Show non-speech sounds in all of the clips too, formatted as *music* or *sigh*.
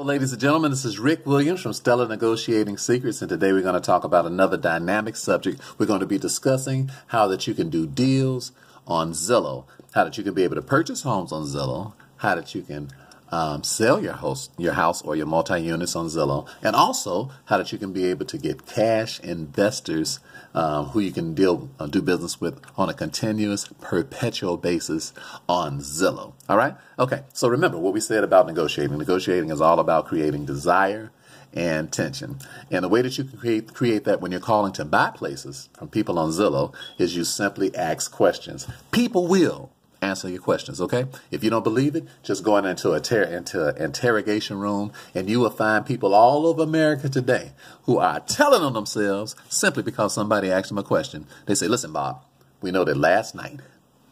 Ladies and gentlemen, this is Rick Williams from Stellar Negotiating Secrets, and today we're going to talk about another dynamic subject. We're going to be discussing how that you can do deals on Zillow, how that you can be able to purchase homes on Zillow, how that you can um, sell your house, your house or your multi-units on Zillow, and also how that you can be able to get cash investors um, who you can deal uh, do business with on a continuous, perpetual basis on Zillow. All right. Okay. So remember what we said about negotiating. Negotiating is all about creating desire and tension. And the way that you can create create that when you're calling to buy places from people on Zillow is you simply ask questions. People will answer your questions, okay? If you don't believe it, just go into a into an interrogation room and you will find people all over America today who are telling on themselves simply because somebody asked them a question. They say, "Listen, Bob, we know that last night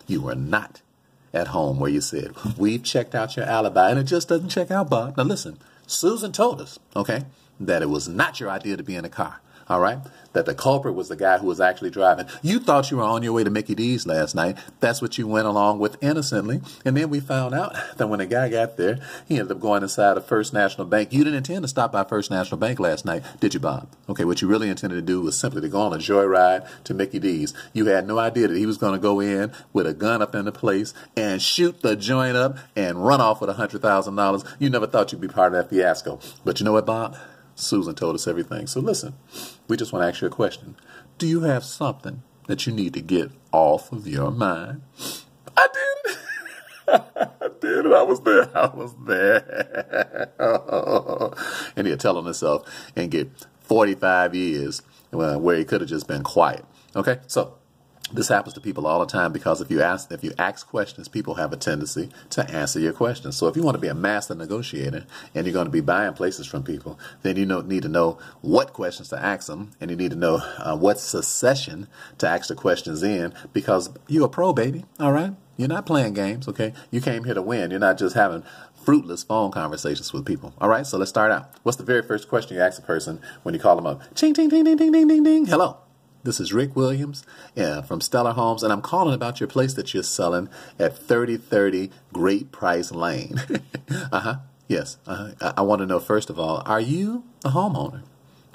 you were not at home where you said, *laughs* "We've checked out your alibi and it just doesn't check out, Bob." Now listen, Susan told us, okay, that it was not your idea to be in a car all right? That the culprit was the guy who was actually driving. You thought you were on your way to Mickey D's last night. That's what you went along with innocently. And then we found out *laughs* that when the guy got there, he ended up going inside of First National Bank. You didn't intend to stop by First National Bank last night, did you, Bob? Okay, what you really intended to do was simply to go on a joyride to Mickey D's. You had no idea that he was going to go in with a gun up in the place and shoot the joint up and run off with a $100,000. You never thought you'd be part of that fiasco. But you know what, Bob? Susan told us everything. So listen, we just want to ask you a question. Do you have something that you need to get off of your mind? I did. *laughs* I did. I was there. I was there. *laughs* and he'll tell himself and get 45 years uh, where he could have just been quiet. Okay? So this happens to people all the time because if you ask if you ask questions, people have a tendency to answer your questions. So if you want to be a master negotiator and you're going to be buying places from people, then you know, need to know what questions to ask them, and you need to know uh, what succession to ask the questions in because you're a pro, baby. All right, you're not playing games. Okay, you came here to win. You're not just having fruitless phone conversations with people. All right, so let's start out. What's the very first question you ask a person when you call them up? Ching, ching, ding, ding, ding, ding, ding, ding. Hello. This is Rick Williams yeah, from Stellar Homes, and I'm calling about your place that you're selling at 3030 Great Price Lane. *laughs* uh huh. Yes. Uh-huh. I, I want to know, first of all, are you a homeowner?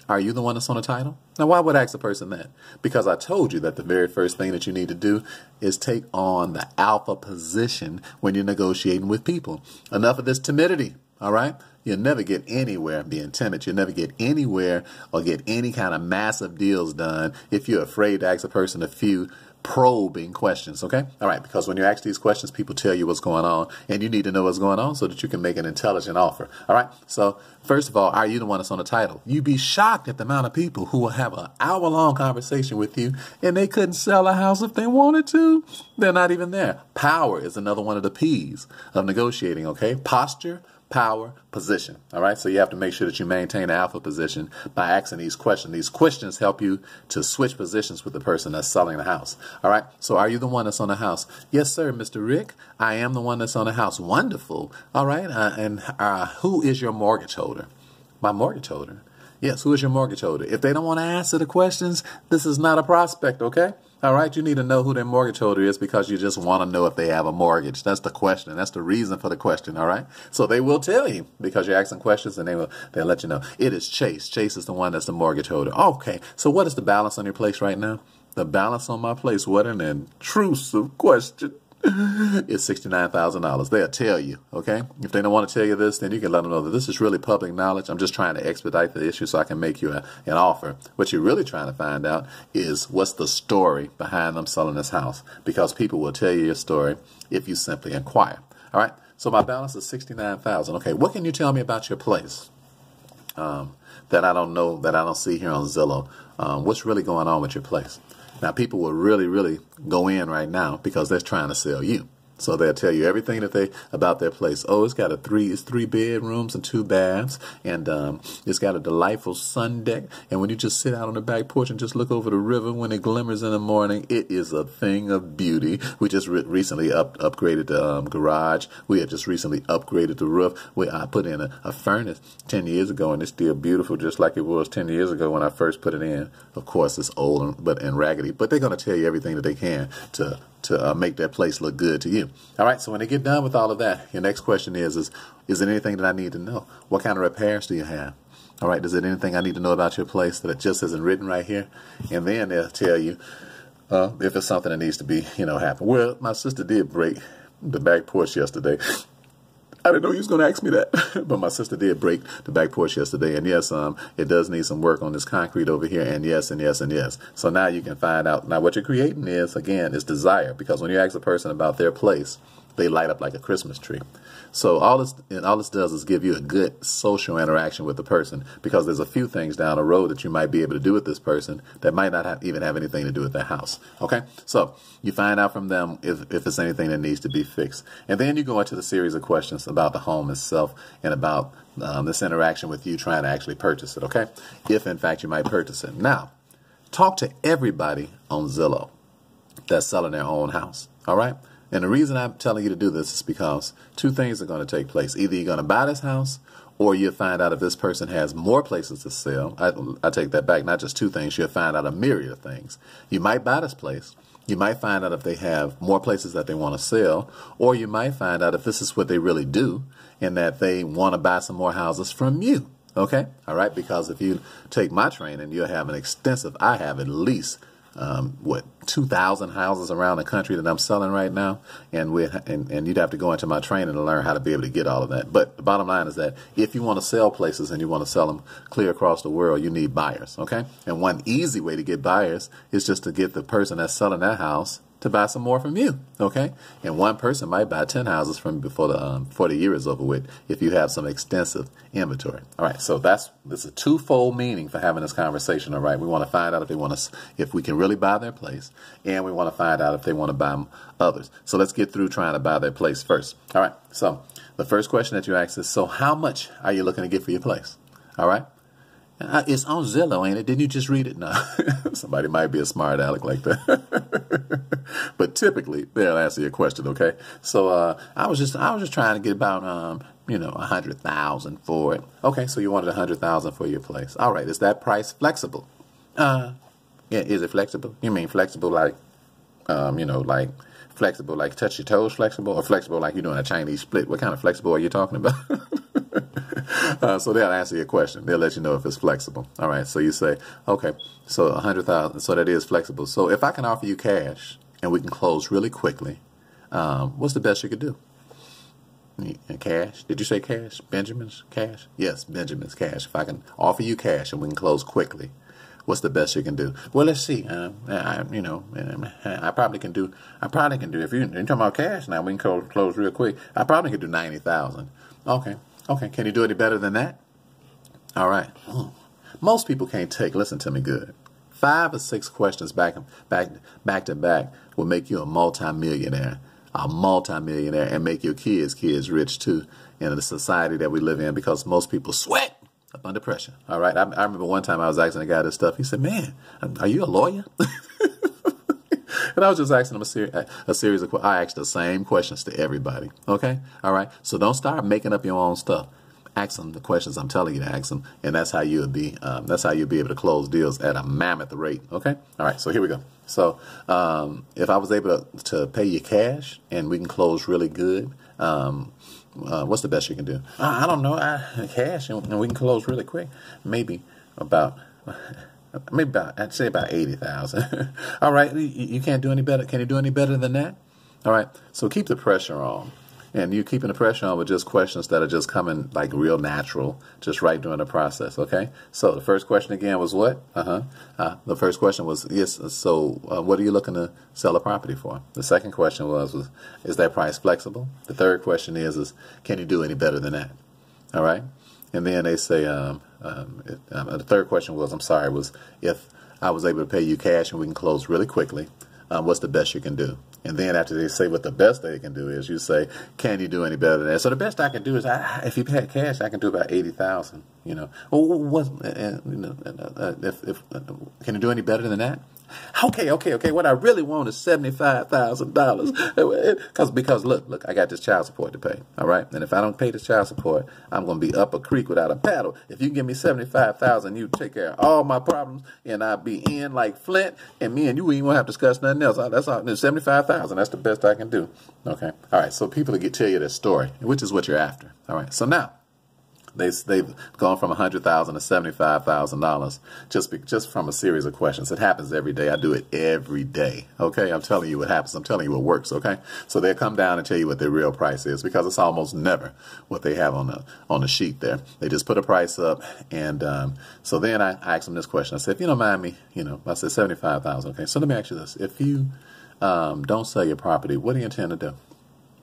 Are you the one that's on the title? Now, why would I ask a person that? Because I told you that the very first thing that you need to do is take on the alpha position when you're negotiating with people. Enough of this timidity, all right? You'll never get anywhere being timid. You'll never get anywhere or get any kind of massive deals done if you're afraid to ask a person a few probing questions, okay? All right, because when you ask these questions, people tell you what's going on, and you need to know what's going on so that you can make an intelligent offer. All right, so first of all, are you the one that's on the title? You'd be shocked at the amount of people who will have an hour long conversation with you and they couldn't sell a house if they wanted to. They're not even there. Power is another one of the P's of negotiating, okay? Posture, power, position. All right. So you have to make sure that you maintain the alpha position by asking these questions. These questions help you to switch positions with the person that's selling the house. All right. So are you the one that's on the house? Yes, sir, Mr. Rick. I am the one that's on the house. Wonderful. All right. Uh, and uh, who is your mortgage holder? My mortgage holder. Yes, who is your mortgage holder? If they don't want to answer the questions, this is not a prospect, okay? All right, you need to know who their mortgage holder is because you just want to know if they have a mortgage. That's the question. That's the reason for the question, all right? So they will tell you because you're asking questions and they will they'll let you know. It is Chase. Chase is the one that's the mortgage holder. Okay. So what is the balance on your place right now? The balance on my place, what an intrusive question *laughs* is $69,000. They'll tell you, okay? If they don't want to tell you this, then you can let them know that this is really public knowledge. I'm just trying to expedite the issue so I can make you a, an offer. What you're really trying to find out is what's the story behind them selling this house because people will tell you your story if you simply inquire. All right? So my balance is 69000 Okay, what can you tell me about your place um, that I don't know, that I don't see here on Zillow? Um, what's really going on with your place? Now, people will really, really go in right now because they're trying to sell you. So they'll tell you everything that they about their place. Oh, it's got a three, it's three bedrooms and two baths, and um, it's got a delightful sun deck. And when you just sit out on the back porch and just look over the river when it glimmers in the morning, it is a thing of beauty. We just re- recently up, upgraded the um, garage. We had just recently upgraded the roof. We I put in a, a furnace ten years ago, and it's still beautiful, just like it was ten years ago when I first put it in. Of course, it's old and, but and raggedy, but they're going to tell you everything that they can to to uh, make that place look good to you. All right. So when they get done with all of that, your next question is: Is is there anything that I need to know? What kind of repairs do you have? All right. Is there anything I need to know about your place that it just isn't written right here? And then they'll tell you uh, if it's something that needs to be, you know, happen. Well, my sister did break the back porch yesterday. I didn't know you was going to ask me that, *laughs* but my sister did break the back porch yesterday, and yes, um, it does need some work on this concrete over here, and yes, and yes, and yes. So now you can find out. Now what you're creating is again is desire, because when you ask a person about their place, they light up like a Christmas tree. So all this and all this does is give you a good social interaction with the person because there's a few things down the road that you might be able to do with this person that might not have, even have anything to do with the house. Okay, so you find out from them if, if it's anything that needs to be fixed, and then you go into the series of questions about the home itself and about um, this interaction with you trying to actually purchase it. Okay, if in fact you might purchase it. Now, talk to everybody on Zillow that's selling their own house. All right. And the reason I'm telling you to do this is because two things are going to take place. Either you're going to buy this house or you'll find out if this person has more places to sell. I, I take that back, not just two things, you'll find out a myriad of things. You might buy this place. You might find out if they have more places that they want to sell, or you might find out if this is what they really do and that they want to buy some more houses from you. Okay? All right? Because if you take my training, you'll have an extensive, I have at least um, what 2,000 houses around the country that I'm selling right now, and we and, and you'd have to go into my training to learn how to be able to get all of that. But the bottom line is that if you want to sell places and you want to sell them clear across the world, you need buyers. Okay, and one easy way to get buyers is just to get the person that's selling that house to buy some more from you. Okay, and one person might buy ten houses from you before the um, before the year is over with if you have some extensive inventory. All right, so that's this is a twofold meaning for having this conversation. All right, we want to find out if they want to if we can really buy their place, and we want to find out if they want to buy others. So let's get through trying to buy their place first. All right, so the first question that you ask is, so how much are you looking to get for your place? All right. It's on Zillow, ain't it? Didn't you just read it? No. *laughs* Somebody might be a smart aleck like that. *laughs* but typically, they'll answer your question, okay? So uh, I was just I was just trying to get about um, you know, a hundred thousand for it. Okay, so you wanted a hundred thousand for your place. All right, is that price flexible? Uh yeah, is it flexible? You mean flexible like um, you know, like flexible like touch your toes flexible or flexible like you're doing a Chinese split? What kind of flexible are you talking about? *laughs* *laughs* uh, so they'll answer your question. They'll let you know if it's flexible. All right. So you say, okay, so a hundred thousand. So that is flexible. So if I can offer you cash and we can close really quickly, um, what's the best you could do? Cash? Did you say cash? Benjamin's cash? Yes, Benjamin's cash. If I can offer you cash and we can close quickly, what's the best you can do? Well, let's see. Uh, I, you know, I probably can do. I probably can do. If you, are talking about cash now, we can close, close real quick. I probably could do ninety thousand. Okay. Okay, can you do any better than that? All right. Most people can't take, listen to me good. Five or six questions back, back, back to back will make you a multimillionaire, a multimillionaire, and make your kids' kids rich too in the society that we live in because most people sweat up under pressure. All right. I, I remember one time I was asking a guy this stuff. He said, Man, are you a lawyer? *laughs* *laughs* and I was just asking them a, ser- a series of questions. I asked the same questions to everybody. Okay, all right. So don't start making up your own stuff. Ask them the questions I'm telling you to ask them, and that's how you'll be. Um, that's how you'll be able to close deals at a mammoth rate. Okay, all right. So here we go. So um, if I was able to, to, pay you cash and we can close really good, um, uh, what's the best you can do? I, I don't know. I, cash and, and we can close really quick. Maybe about *laughs* maybe about I'd say about eighty thousand. *laughs* All right, you, you can't do any better. Can you do any better than that? All right, so keep the pressure on. And you're keeping the pressure on with just questions that are just coming like real natural, just right during the process. Okay. So the first question again was what? Uh-huh. Uh, the first question was yes. So uh, what are you looking to sell a property for? The second question was, was is that price flexible? The third question is is can you do any better than that? All right. And then they say, um, um, it, um, the third question was, I'm sorry, was if I was able to pay you cash and we can close really quickly, um, what's the best you can do? And then after they say what the best they can do is, you say, can you do any better than that? So the best I can do is, I, if you pay cash, I can do about eighty thousand. You know, well, what, uh, you know, uh, uh, if, if uh, can you do any better than that? Okay, okay, okay. What I really want is seventy-five thousand dollars. *laughs* Because because look, look, I got this child support to pay. All right, and if I don't pay this child support, I'm gonna be up a creek without a paddle. If you give me seventy-five thousand, you take care of all my problems, and I'll be in like Flint, and me and you ain't gonna have to discuss nothing else. Uh, that's all. Seventy-five thousand. That's the best I can do. Okay. All right. So people get tell you their story, which is what you're after. All right. So now they they've gone from a hundred thousand to seventy five thousand dollars just just from a series of questions. It happens every day. I do it every day. Okay, I'm telling you what happens. I'm telling you what works. Okay, so they'll come down and tell you what their real price is because it's almost never what they have on the on the sheet there. They just put a price up, and um, so then I, I asked them this question. I said, if you don't mind me, you know, I said seventy five thousand. Okay, so let me ask you this: if you um, don't sell your property, what do you intend to do?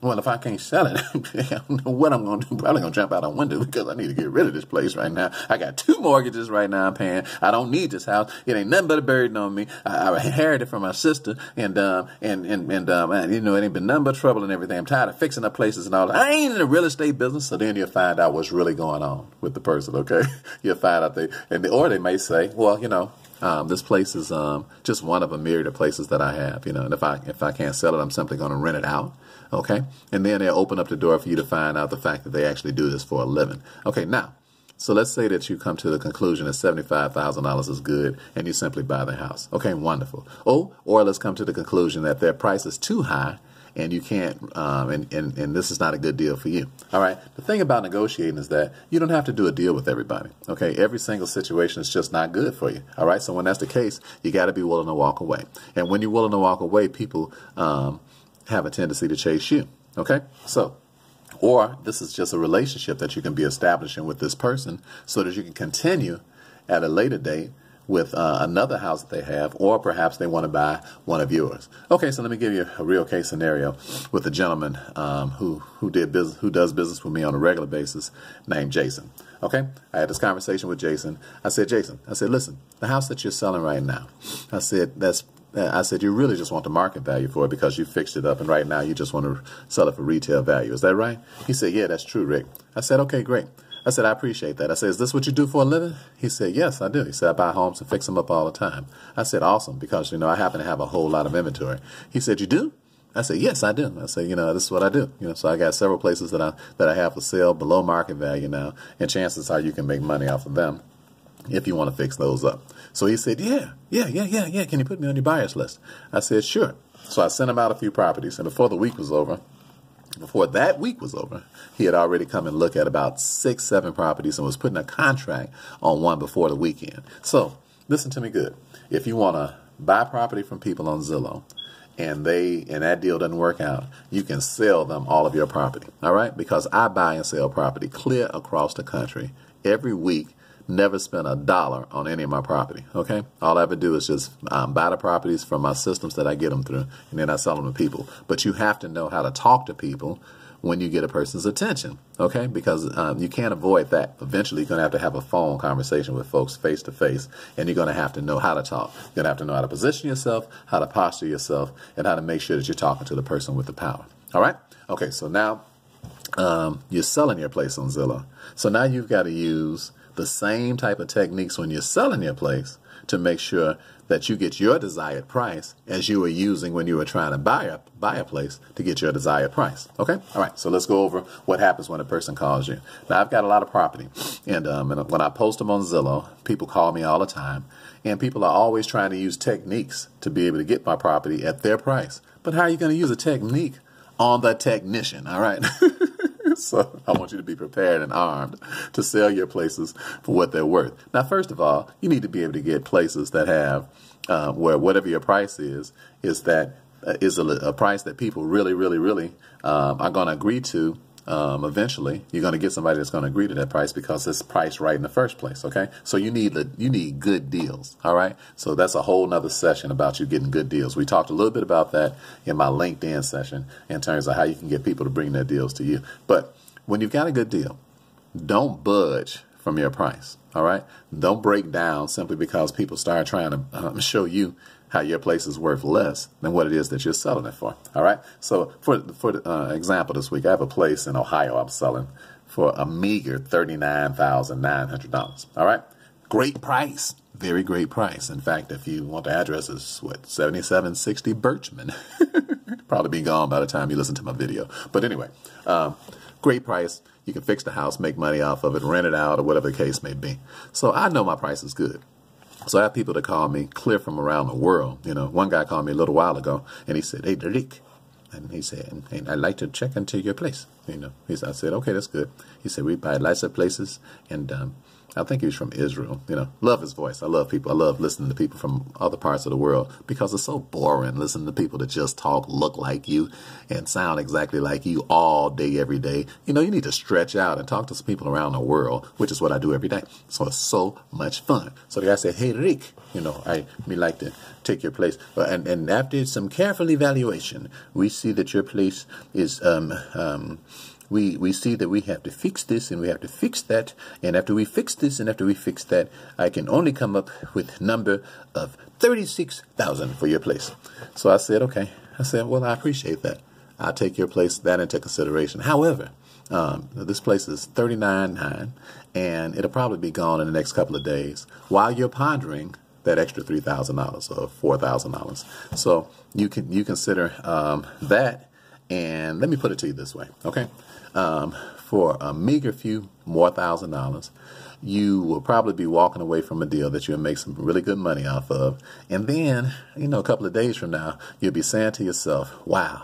Well, if I can't sell it, *laughs* I don't know what I'm going to do. Probably going to jump out a window because I need to get rid of this place right now. I got two mortgages right now I'm paying. I don't need this house. It ain't nothing but a burden on me. I, I inherited from my sister, and um, and and and um, you know, it ain't been nothing but trouble and everything. I'm tired of fixing up places and all that. I ain't in the real estate business. So then you'll find out what's really going on with the person. Okay, *laughs* you'll find out they and they, or they may say, well, you know, um, this place is um, just one of a myriad of places that I have, you know. And if I if I can't sell it, I'm simply going to rent it out. Okay. And then they'll open up the door for you to find out the fact that they actually do this for a living. Okay. Now, so let's say that you come to the conclusion that $75,000 is good and you simply buy the house. Okay. Wonderful. Oh, or let's come to the conclusion that their price is too high and you can't, um, and, and, and this is not a good deal for you. All right. The thing about negotiating is that you don't have to do a deal with everybody. Okay. Every single situation is just not good for you. All right. So when that's the case, you got to be willing to walk away. And when you're willing to walk away, people, um, have a tendency to chase you. Okay? So, or this is just a relationship that you can be establishing with this person so that you can continue at a later date with uh, another house that they have, or perhaps they want to buy one of yours. Okay, so let me give you a real case scenario with a gentleman um, who who did business who does business with me on a regular basis, named Jason. Okay, I had this conversation with Jason. I said, Jason, I said, listen, the house that you're selling right now, I said that's I said, you really just want the market value for it because you fixed it up, and right now you just want to sell it for retail value. Is that right? He said, yeah, that's true, Rick. I said, okay, great. I said, I appreciate that. I said, is this what you do for a living? He said, yes, I do. He said, I buy homes and fix them up all the time. I said, awesome, because, you know, I happen to have a whole lot of inventory. He said, you do? I said, yes, I do. I said, you know, this is what I do. You know, so I got several places that I, that I have for sale below market value now, and chances are you can make money off of them if you want to fix those up. So he said, yeah, yeah, yeah, yeah, yeah. Can you put me on your buyers list? I said, sure. So I sent him out a few properties, and before the week was over, before that week was over, he had already come and looked at about six, seven properties and was putting a contract on one before the weekend. So listen to me good. If you want to buy property from people on Zillow, and they and that deal doesn't work out, you can sell them all of your property. All right? Because I buy and sell property clear across the country every week never spent a dollar on any of my property. Okay, all I ever do is just um, buy the properties from my systems that I get them through, and then I sell them to people. But you have to know how to talk to people when you get a person's attention. Okay, because um, you can't avoid that. Eventually, you're going to have to have a phone conversation with folks face to face, and you're going to have to know how to talk. You're going to have to know how to position yourself, how to posture yourself, and how to make sure that you're talking to the person with the power. All right. Okay, so now um, you're selling your place on Zillow. So now you've got to use the same type of techniques when you're selling your place to make sure that you get your desired price as you were using when you were trying to buy a buy a place to get your desired price. Okay, all right. So let's go over what happens when a person calls you. Now I've got a lot of property, and, um, and when I post them on Zillow, people call me all the time, and people are always trying to use techniques to be able to get my property at their price. But how are you going to use a technique on the technician? All right. *laughs* *laughs* so I want you to be prepared and armed to sell your places for what they're worth. Now, first of all, you need to be able to get places that have uh, where whatever your price is is that uh, is a, a, price that people really, really, really um, are going to agree to um, eventually you're going to get somebody that's going to agree to that price because it's priced right in the first place. Okay, so you need the you need good deals. All right, so that's a whole nother session about you getting good deals. We talked a little bit about that in my LinkedIn session in terms of how you can get people to bring their deals to you. But when you've got a good deal, don't budge from your price. All right, don't break down simply because people start trying to um, *laughs* show you how your place is worth less than what it is that you're selling it for. All right. So for for uh, example, this week I have a place in Ohio I'm selling for a meager thirty nine thousand nine hundred dollars. All right. Great price. Very great price. In fact, if you want the address, is what, 7760 Birchman. *laughs* Probably be gone by the time you listen to my video. But anyway, um, great price. You can fix the house, make money off of it, rent it out, or whatever the case may be. So I know my price is good. So I have people that call me clear from around the world. You know, one guy called me a little while ago, and he said, "Hey, Rick," and he said, and "I'd like to check into your place." You know, he said, "I said, okay, that's good." He said, "We buy lots of places, and um, I think he was from Israel. You know, love his voice. I love people. I love listening to people from other parts of the world because it's so boring listening to people that just talk, look like you, and sound exactly like you all day, every day. You know, you need to stretch out and talk to some people around the world, which is what I do every day. So it's so much fun. So the guy said, "Hey, Rick, you know, I me like to take your place." And and after some careful evaluation, we see that your place is um um we, we see that we have to fix this and we have to fix that. And after we fix this and after we fix that, I can only come up with number of 36,000 for your place. So I said, okay. I said, well, I appreciate that. I'll take your place, that into consideration. However, um, this place is 39.9 and it'll probably be gone in the next couple of days while you're pondering that extra $3,000 or $4,000. So you can, you consider, um, that and let me put it to you this way, okay? Um, for a meager few more thousand dollars, you will probably be walking away from a deal that you'll make some really good money off of. And then, you know, a couple of days from now, you'll be saying to yourself, wow,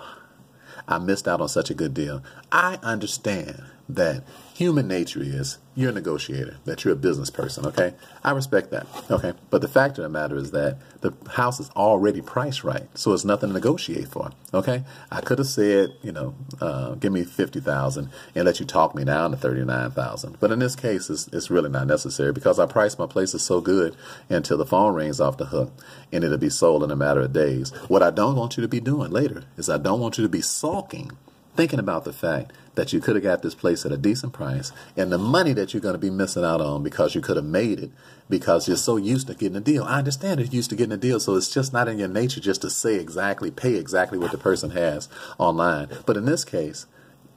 I missed out on such a good deal. I understand that human nature is you're a negotiator, that you're a business person, okay? I respect that, okay? But the fact of the matter is that the house is already priced right, so it's nothing to negotiate for, okay? I could have said, you know, uh, give me 50000 and let you talk me down to 39000 But in this case, it's, it's really not necessary because I priced my places so good until the phone rings off the hook and it'll be sold in a matter of days. What I don't want you to be doing later is I don't want you to be sulking thinking about the fact that you could have got this place at a decent price and the money that you're going to be missing out on because you could have made it because you're so used to getting a deal. I understand you're used to getting a deal, so it's just not in your nature just to say exactly, pay exactly what the person has online. But in this case,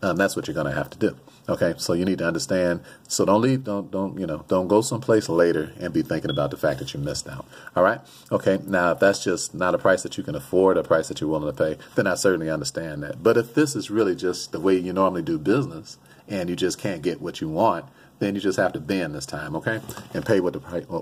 um, that's what you're going to have to do. Okay, so you need to understand. So don't leave, don't don't you know, don't go someplace later and be thinking about the fact that you missed out. All right. Okay. Now, if that's just not a price that you can afford, a price that you're willing to pay, then I certainly understand that. But if this is really just the way you normally do business, and you just can't get what you want, then you just have to bend this time, okay, and pay what the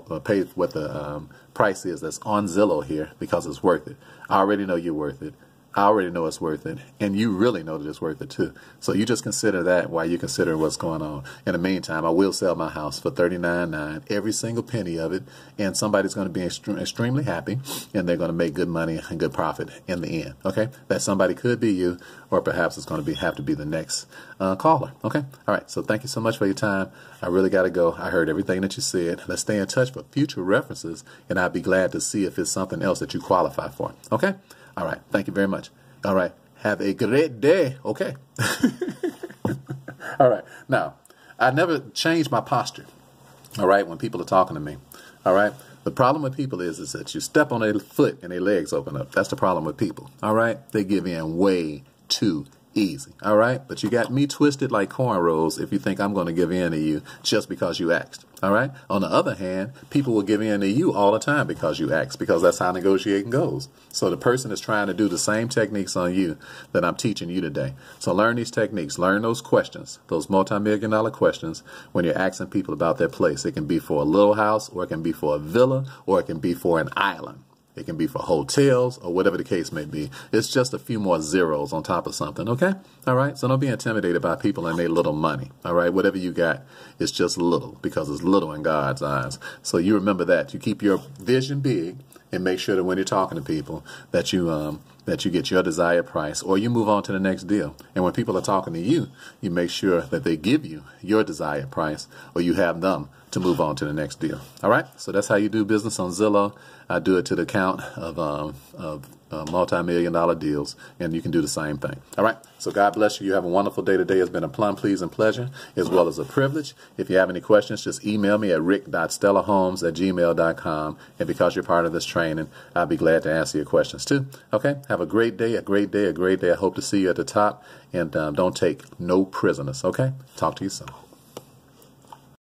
uh, pay what the um, price is that's on Zillow here because it's worth it. I already know you're worth it. I already know it's worth it, and you really know that it's worth it too. So you just consider that while you consider what's going on. In the meantime, I will sell my house for thirty nine nine, every single penny of it, and somebody's going to be extre- extremely happy, and they're going to make good money and good profit in the end. Okay, that somebody could be you, or perhaps it's going to be have to be the next uh, caller. Okay, all right. So thank you so much for your time. I really got to go. I heard everything that you said. Let's stay in touch for future references, and I'd be glad to see if it's something else that you qualify for. Okay. All right. Thank you very much. All right. Have a great day. Okay. *laughs* All right. Now, I never change my posture. All right. When people are talking to me. All right. The problem with people is, is that you step on their foot and their legs open up. That's the problem with people. All right. They give in way too easy. All right. But you got me twisted like cornrows if you think I'm going to give in to you just because you asked. All right. On the other hand, people will give in to you all the time because you ask, because that's how negotiating goes. So the person is trying to do the same techniques on you that I'm teaching you today. So learn these techniques, learn those questions, those multi-million dollar questions when you're asking people about their place. It can be for a little house, or it can be for a villa, or it can be for an island. It can be for hotels or whatever the case may be. It's just a few more zeros on top of something, okay? All right? So don't be intimidated by people and their little money, all right? Whatever you got, it's just little because it's little in God's eyes. So you remember that. You keep your vision big and make sure that when you're talking to people that you um, that you get your desired price or you move on to the next deal. And when people are talking to you, you make sure that they give you your desired price or you have them to move on to the next deal. All right? So that's how you do business on Zillow. I do it to the count of, um, of uh, multi-million dollar deals, and you can do the same thing. All right? So God bless you. You have a wonderful day today. It's been a plum, please, and pleasure, as well as a privilege. If you have any questions, just email me at rick.stellarhomes at gmail.com. And because you're part of this training, I'll be glad to answer your questions too. Okay? Have a great day, a great day, a great day. I hope to see you at the top. And um, don't take no prisoners. Okay? Talk to you soon.